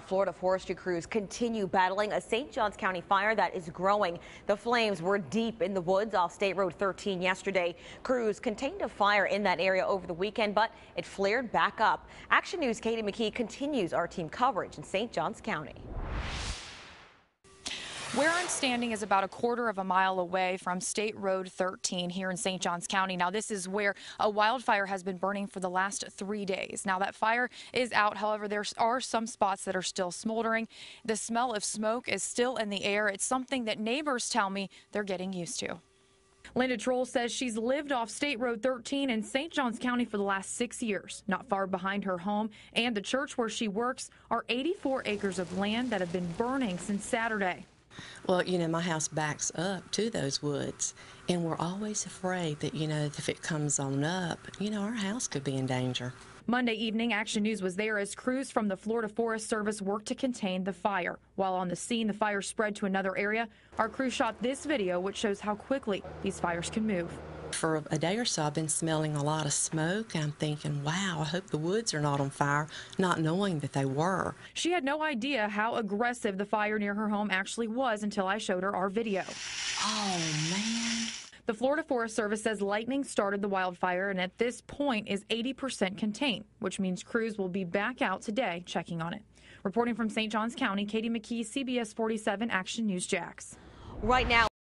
Florida forestry crews continue battling a St. Johns County fire that is growing. The flames were deep in the woods off State Road 13 yesterday. Crews contained a fire in that area over the weekend, but it flared back up. Action News' Katie McKee continues our team coverage in St. Johns County. Where I'm standing is about a quarter of a mile away from State Road 13 here in St. Johns County. Now, this is where a wildfire has been burning for the last three days. Now, that fire is out. However, there are some spots that are still smoldering. The smell of smoke is still in the air. It's something that neighbors tell me they're getting used to. Linda Troll says she's lived off State Road 13 in St. Johns County for the last six years. Not far behind her home and the church where she works are 84 acres of land that have been burning since Saturday. Well, you know, my house backs up to those woods, and we're always afraid that, you know, if it comes on up, you know, our house could be in danger. Monday evening, Action News was there as crews from the Florida Forest Service worked to contain the fire. While on the scene, the fire spread to another area. Our crew shot this video, which shows how quickly these fires can move. For a day or so, I've been smelling a lot of smoke. I'm thinking, wow, I hope the woods are not on fire, not knowing that they were. She had no idea how aggressive the fire near her home actually was until I showed her our video. Oh, man. The Florida Forest Service says lightning started the wildfire and at this point is 80% contained, which means crews will be back out today checking on it. Reporting from St. Johns County, Katie McKee, CBS 47 Action News Jax. Right now,